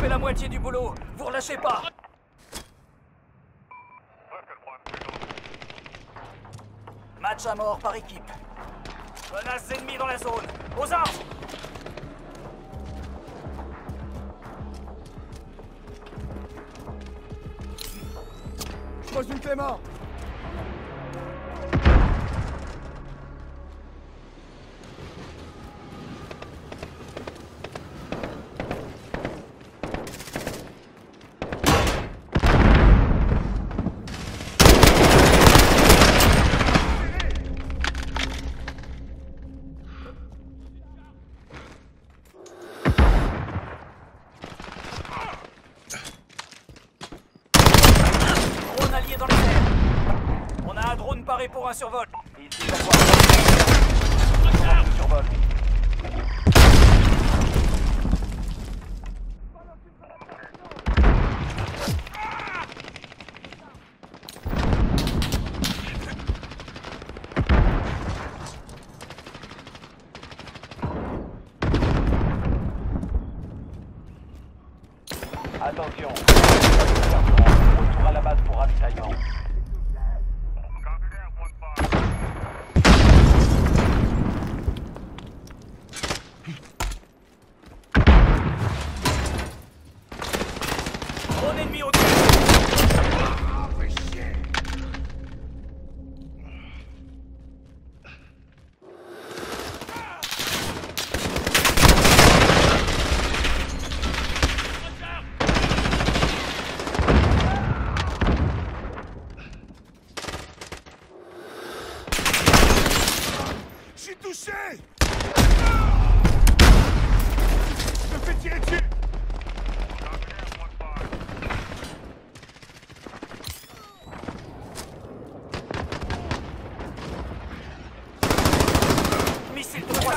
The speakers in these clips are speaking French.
fait la moitié du boulot. Vous relâchez pas. Match à mort par équipe. Menaces ennemies dans la zone. Aux armes Pose une Clément Drone On a un drone paré pour un survol. Survol. Attention, à la base pour ravitaillement.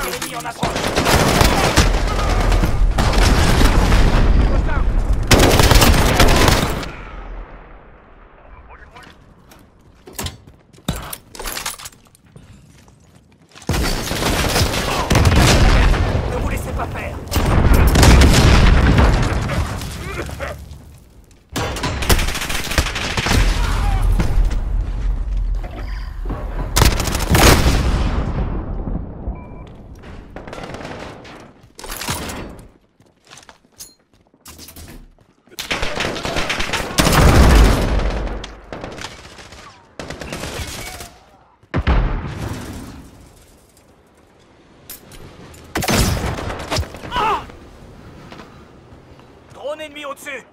Missile de troisième enemy au-dessus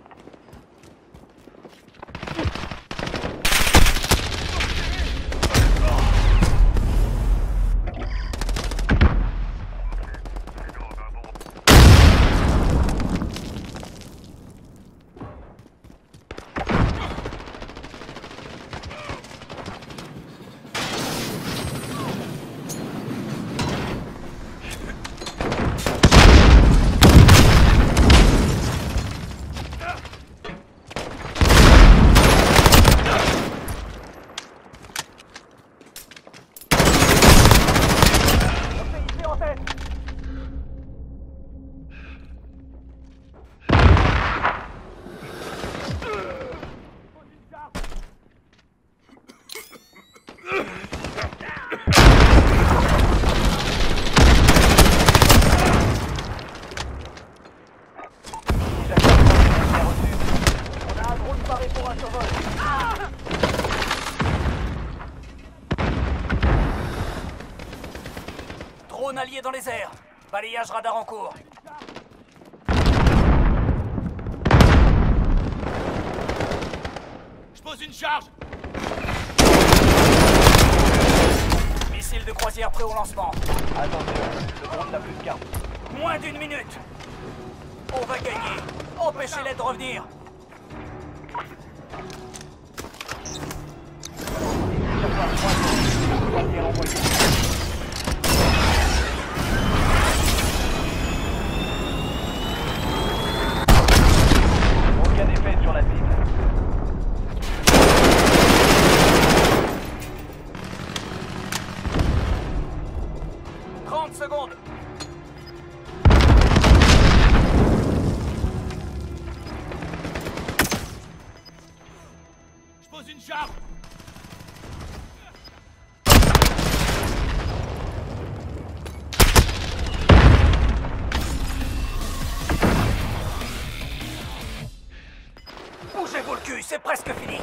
Drone allié dans les airs. Balayage radar en cours. Je pose une charge Missile de croisière prêt au lancement. Attention, le drone n'a plus de carte. Moins d'une minute. On va gagner. Empêchez-les de revenir. Croisière. Bougez vos le cul, c'est presque fini.